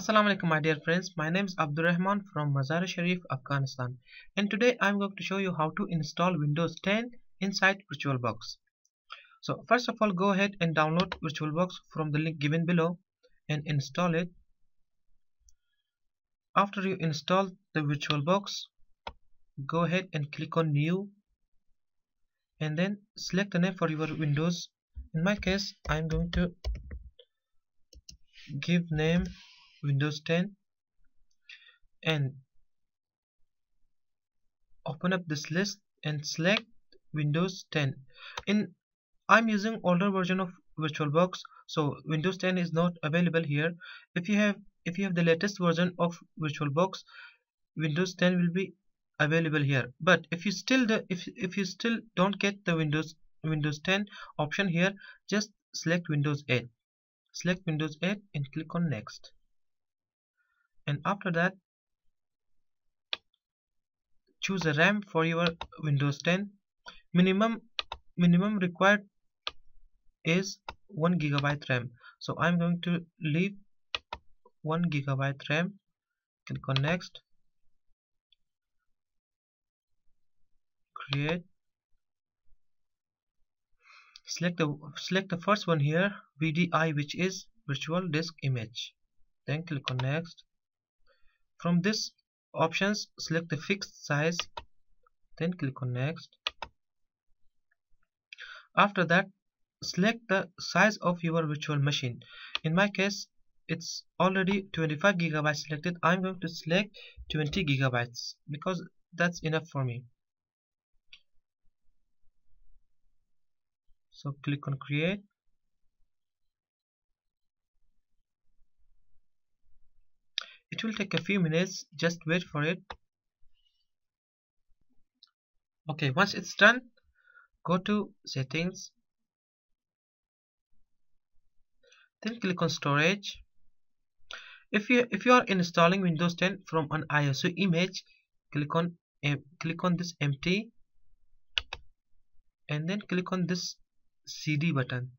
Assalamu alaikum my dear friends. My name is Abdurrahman from Mazar Sharif Afghanistan. And today I'm going to show you how to install Windows 10 inside VirtualBox. So first of all go ahead and download VirtualBox from the link given below and install it. After you install the VirtualBox go ahead and click on new and then select the name for your Windows. In my case I'm going to give name Windows 10 and open up this list and select Windows 10 in I'm using older version of VirtualBox so Windows 10 is not available here. If you have if you have the latest version of VirtualBox Windows 10 will be available here. But if you still the if, if you still don't get the Windows Windows 10 option here just select Windows 8 select Windows 8 and click on next and after that choose a RAM for your Windows 10 minimum minimum required is 1 gigabyte RAM. So I'm going to leave 1 gigabyte RAM. Click on next create. Select the select the first one here VDI which is virtual disk image. Then click on next from this options select the fixed size then click on next. After that select the size of your virtual machine. In my case it's already 25 gigabytes selected. I'm going to select 20 gigabytes because that's enough for me. So click on create it will take a few minutes. Just wait for it. Okay once it's done go to settings. Then click on storage. If you if you are installing Windows 10 from an ISO image click on uh, click on this empty. And then click on this CD button.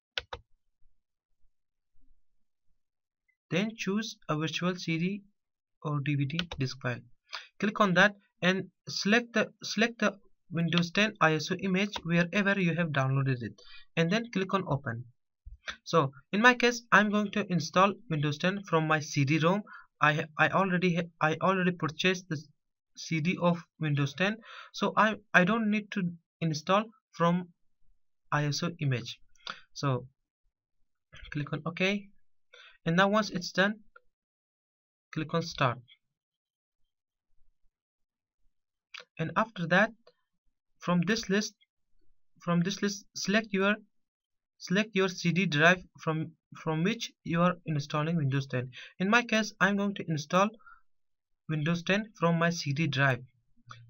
Then choose a virtual CD or DVD disk file. Click on that and select the select the Windows 10 ISO image wherever you have downloaded it and then click on open. So in my case I'm going to install Windows 10 from my CD-ROM I I already I already purchased the CD of Windows 10 so I I don't need to install from ISO image. So click on OK and now once it's done click on start. And after that from this list from this list select your select your CD drive from from which you are installing Windows 10 in my case I'm going to install Windows 10 from my CD drive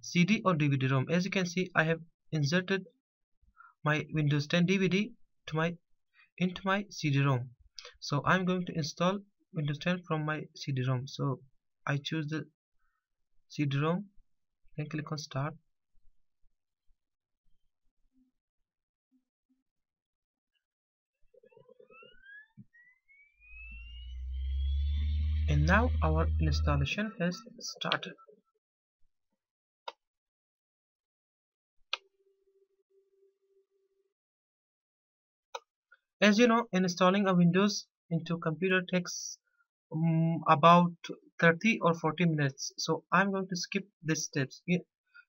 CD or DVD-ROM as you can see I have inserted my Windows 10 DVD to my into my CD-ROM so I'm going to install Windows 10 from my CD-ROM so I choose the CD-ROM then click on start. And now our installation has started. As you know installing a windows into computer takes um, about 30 or 40 minutes. So I'm going to skip these steps.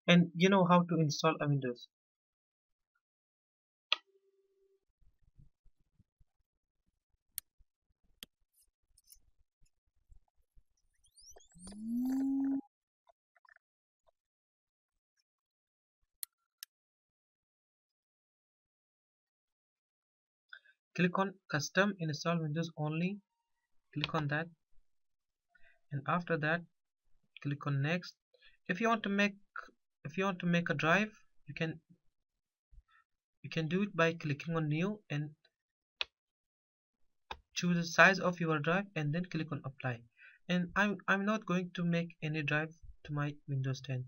And you know how to install a windows. Click on custom install windows only click on that. And after that click on next. If you want to make if you want to make a drive you can you can do it by clicking on new and choose the size of your drive and then click on apply. And I'm, I'm not going to make any drive to my Windows 10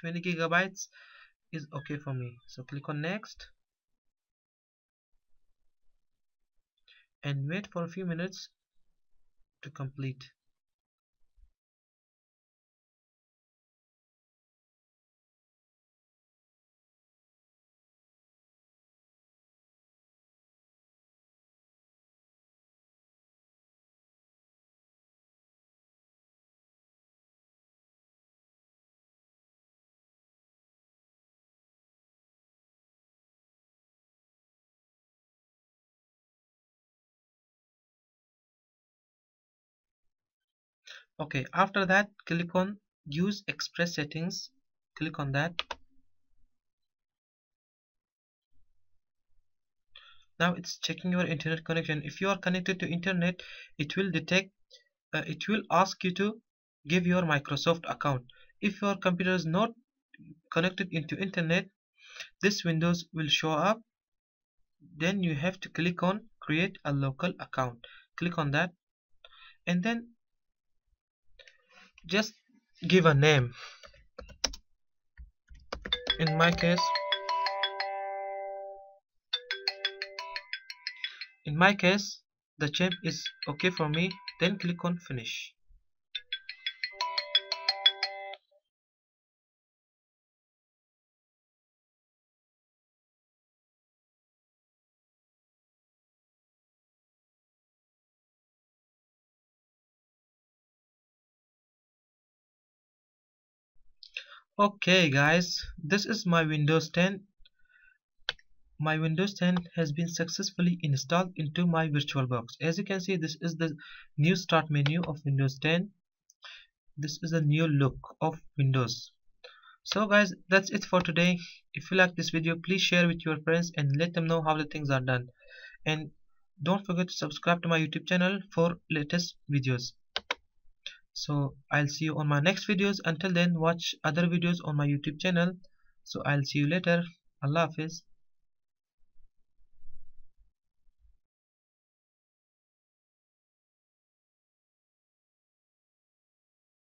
20 gigabytes is okay for me. So click on next. And wait for a few minutes to complete okay after that click on use express settings. Click on that. Now it's checking your internet connection. If you are connected to internet it will detect uh, it will ask you to give your Microsoft account. If your computer is not connected into internet this windows will show up. Then you have to click on create a local account. Click on that. And then just give a name. In my case in my case the shape is okay for me. Then click on finish okay guys this is my windows 10 my windows 10 has been successfully installed into my virtualbox as you can see this is the new start menu of windows 10 this is a new look of windows. So guys that's it for today. If you like this video please share with your friends and let them know how the things are done. And don't forget to subscribe to my youtube channel for latest videos so I'll see you on my next videos. Until then watch other videos on my YouTube channel. So I'll see you later. Allah Hafiz